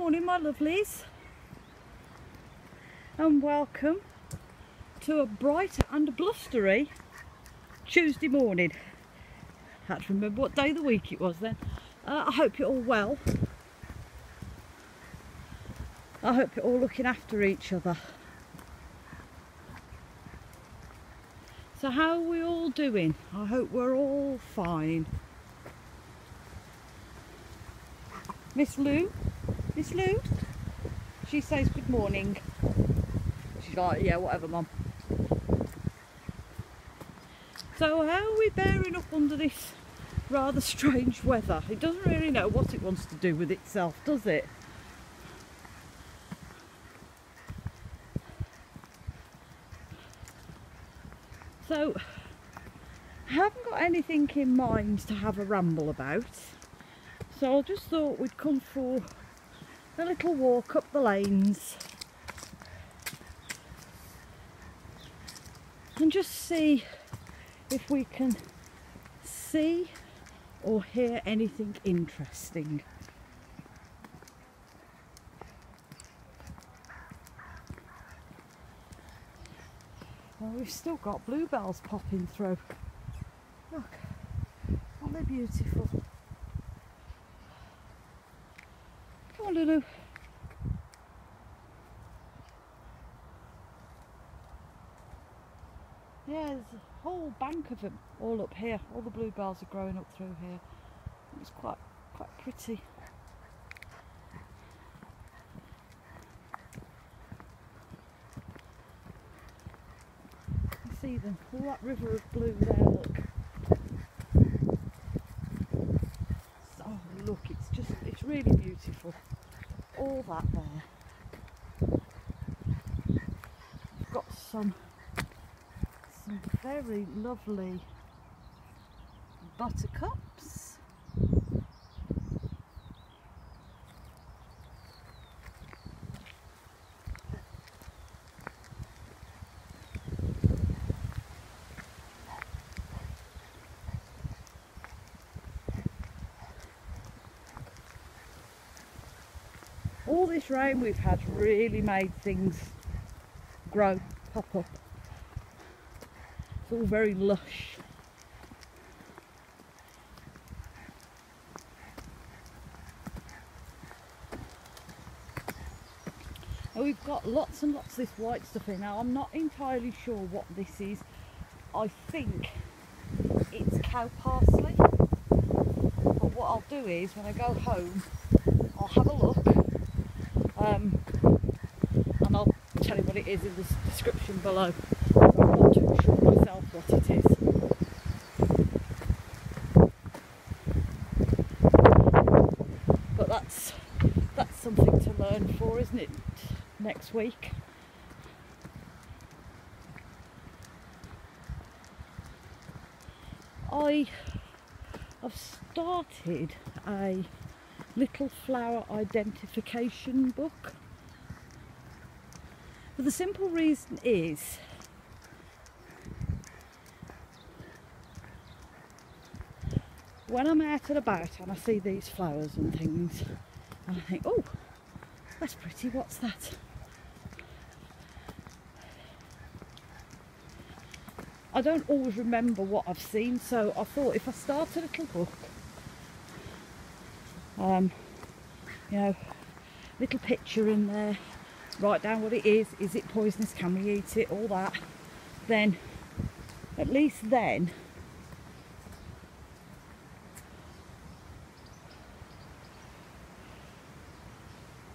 morning my lovelies and welcome to a bright and blustery Tuesday morning. I had to remember what day of the week it was then. Uh, I hope you're all well. I hope you're all looking after each other. So how are we all doing? I hope we're all fine. Miss Lou? Miss Lou? She says good morning. She's like, yeah, whatever, Mum. So how are we bearing up under this rather strange weather? It doesn't really know what it wants to do with itself, does it? So, I haven't got anything in mind to have a ramble about. So I just thought we'd come for a little walk up the lanes and just see if we can see or hear anything interesting. Well, we've still got bluebells popping through. Look, aren't they beautiful? Come on, Lulu. Yeah, there's a whole bank of them all up here. All the bluebells are growing up through here. It's quite quite pretty. You see them, all that river of blue there, look. Oh look, it's just, it's really All that there. Got some some very lovely buttercups. All this rain we've had really made things grow, pop up. It's all very lush. And we've got lots and lots of this white stuff in. Now I'm not entirely sure what this is. I think it's cow parsley. But what I'll do is when I go home, I'll have a look um, and I'll tell you what it is in the description below. I'm not too sure myself what it is. But that's that's something to learn for, isn't it? Next week. I have started a little flower identification book. But the simple reason is when I'm out and about and I see these flowers and things, and I think, oh, that's pretty, what's that? I don't always remember what I've seen, so I thought if I start a little book, um, you know, little picture in there, write down what it is, is it poisonous, can we eat it, all that, then at least then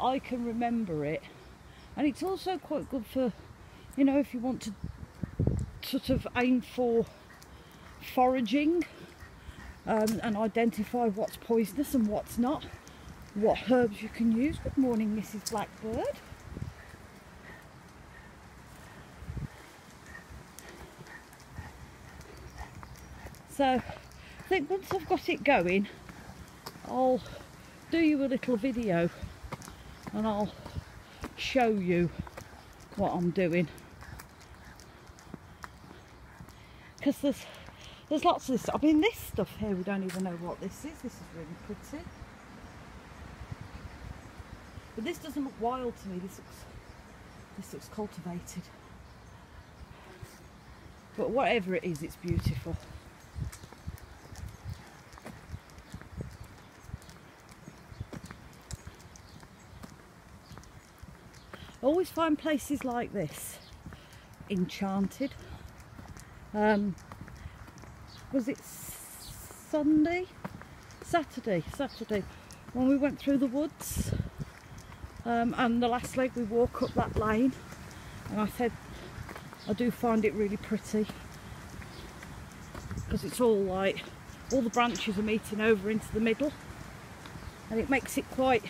I can remember it. And it's also quite good for, you know, if you want to sort of aim for foraging um, and identify what's poisonous and what's not, what herbs you can use. Good morning, Mrs. Blackbird. So I think once I've got it going, I'll do you a little video and I'll show you what I'm doing because there's there's lots of this I mean this stuff here we don't even know what this is this is really pretty But this doesn't look wild to me. This looks this looks cultivated. But whatever it is, it's beautiful. I always find places like this enchanted. Um, was it Sunday? Saturday, Saturday, when we went through the woods. Um, and the last leg we walk up that lane and I said I do find it really pretty. Because it's all like all the branches are meeting over into the middle. And it makes it quite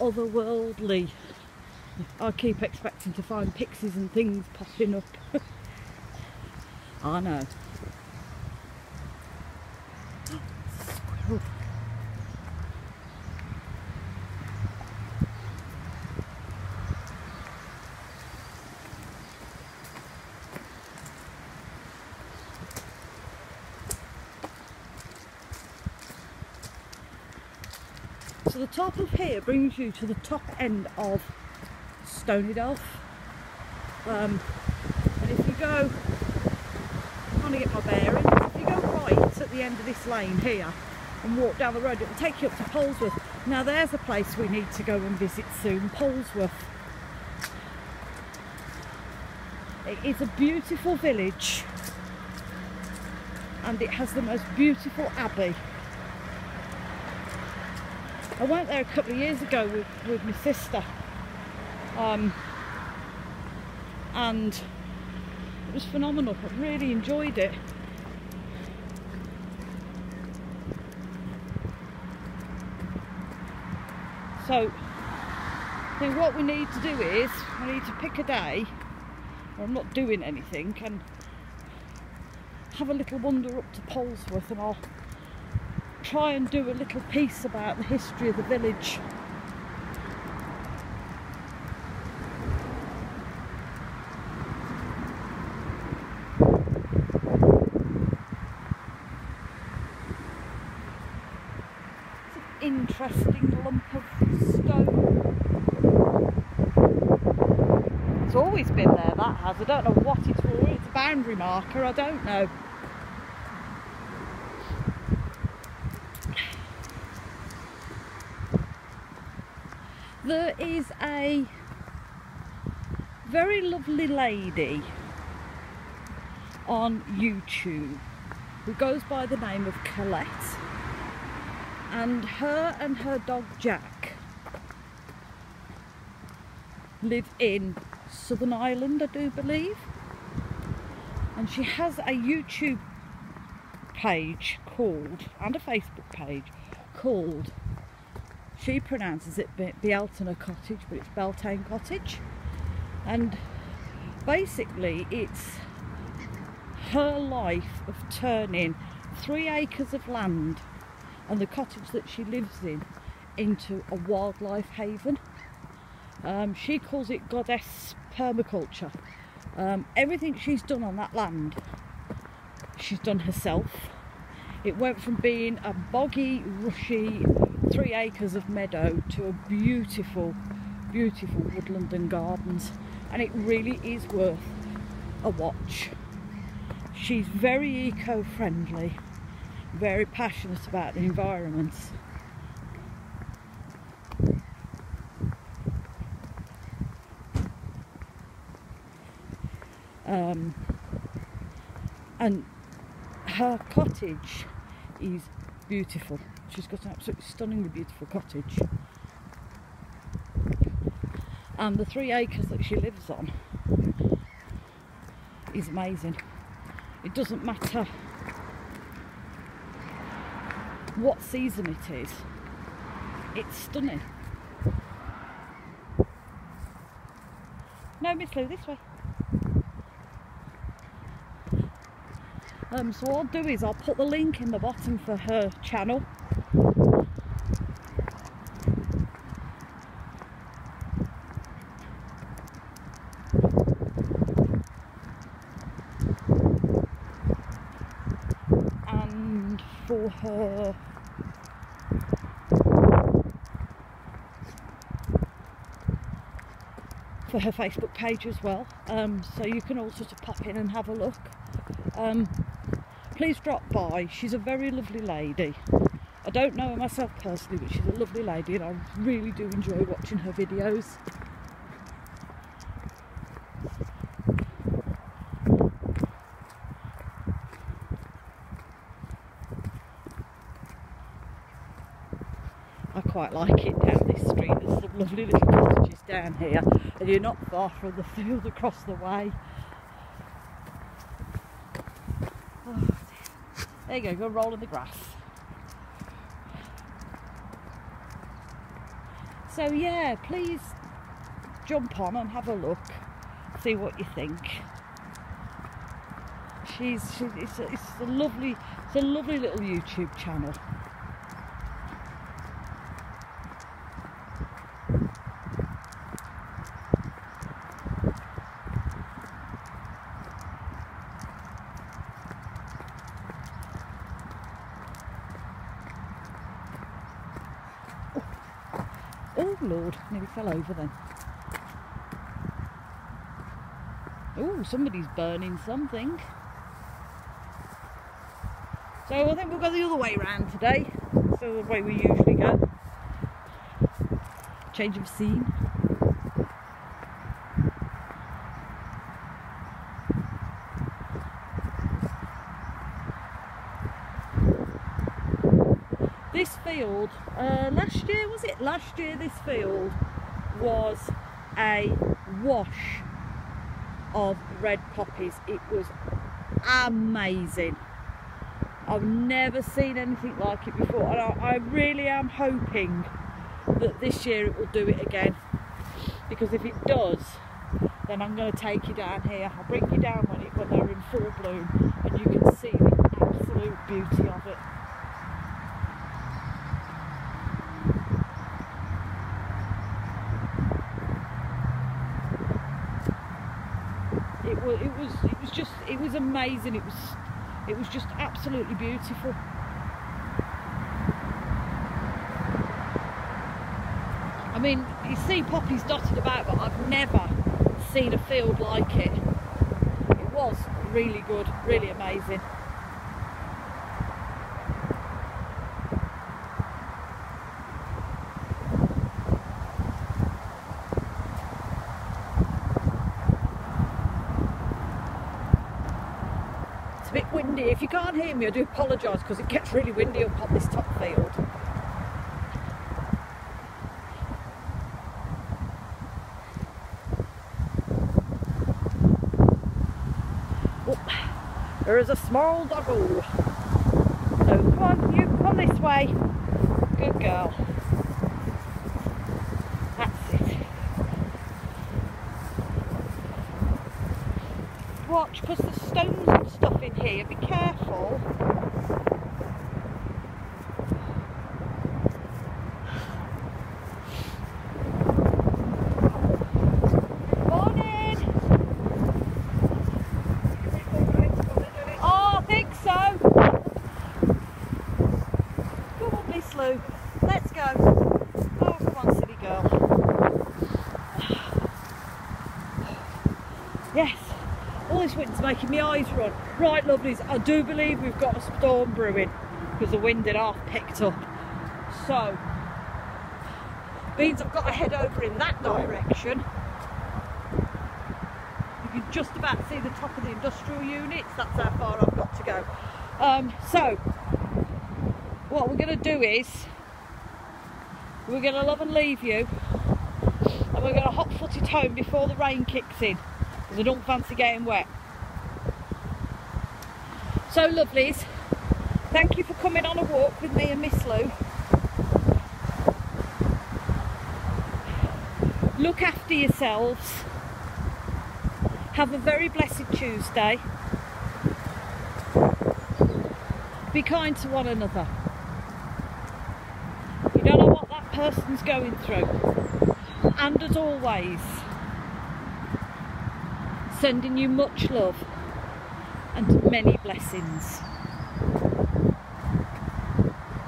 otherworldly. I keep expecting to find pixies and things popping up Squirrel So the top of here brings you to the top end of Stonydelph. Um, and if you go, trying to get my bearings, if you go right at the end of this lane here and walk down the road, it will take you up to Polesworth. Now there's a place we need to go and visit soon, Polesworth. It is a beautiful village and it has the most beautiful abbey. I went there a couple of years ago with, with my sister um, and it was phenomenal. I really enjoyed it. So I think what we need to do is we need to pick a day where I'm not doing anything and have a little wander up to Polesworth and I'll try and do a little piece about the history of the village. Interesting lump of stone. It's always been there, that has. I don't know what it's for. It's a boundary marker, I don't know. there is a very lovely lady on YouTube who goes by the name of Colette and her and her dog Jack live in Southern Ireland I do believe and she has a YouTube page called and a Facebook page called she pronounces it Bealtaine Cottage, but it's Beltane Cottage. And basically, it's her life of turning three acres of land and the cottage that she lives in into a wildlife haven. Um, she calls it goddess permaculture. Um, everything she's done on that land, she's done herself. It went from being a boggy, rushy, three acres of meadow to a beautiful, beautiful woodland and gardens. And it really is worth a watch. She's very eco-friendly, very passionate about the environment. Um, and her cottage is beautiful. She's got an absolutely stunningly beautiful cottage. And the three acres that she lives on is amazing. It doesn't matter what season it is, it's stunning. No, Miss Lou, this way. Um, so what I'll do is I'll put the link in the bottom for her channel. And for her for her Facebook page as well. Um, so you can also to pop in and have a look. Um, please drop by. She's a very lovely lady. I don't know her myself personally, but she's a lovely lady and I really do enjoy watching her videos. I quite like it down this street. There's some lovely little down here and you're not far from the field across the way. Oh, there you go, go roll in the grass. So yeah, please jump on and have a look, see what you think. She's, she's it's, a, it's a lovely, it's a lovely little YouTube channel. Oh Lord, nearly fell over then. Oh, somebody's burning something. So I think we'll go the other way around today. So the way we usually go. Change of scene. This field uh, last year was it? Last year this field was a wash of red poppies. It was amazing. I've never seen anything like it before and I, I really am hoping that this year it will do it again because if it does then I'm going to take you down here. I'll bring you down when, it, when they're in full bloom and you can see the absolute beauty of it it was it was it was just it was amazing. It was it was just absolutely beautiful. I mean you see poppies dotted about but I've never seen a field like it. It was really good really amazing a bit windy. If you can't hear me, I do apologise because it gets really windy up on this top field. Oh, there is a small doggo. So come on, you come this way. Good girl. That's it. Watch because there's stones and stuff in here. Be careful. Morning. Oh, I think so. Come on, Miss Lou. Let's go. Oh, come on, silly girl. Yes all this wind's making my eyes run. Right, lovelies, I do believe we've got a storm brewing because the wind had half picked up. So, means I've got to head over in that direction. You can just about see the top of the industrial units. That's how far I've got to go. Um, so, what we're going to do is, we're going to love and leave you and we're going to hot foot it home before the rain kicks in because I don't fancy getting wet. So lovelies, thank you for coming on a walk with me and Miss Lou. Look after yourselves. Have a very blessed Tuesday. Be kind to one another. You don't know what that person's going through. And as always, sending you much love many blessings.